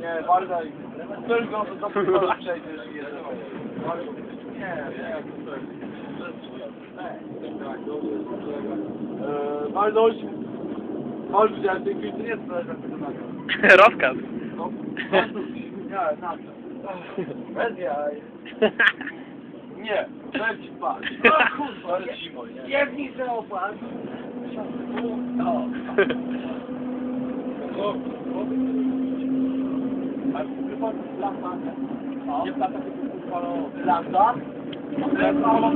Nie, bardzo. Tylko do przejdziesz i jest. Nie, nie. Eee, Waldoś. Widziałem tej chwili, nie jest na Rozkaz. No, nie, na. Bez jaj. Nie, bez spać. O kurwa, ale nie? Jebnij się opłat. No. O, o. A kurwa, lata, nie? Nie lata, tylko kurwa, no. Lata? Ale mało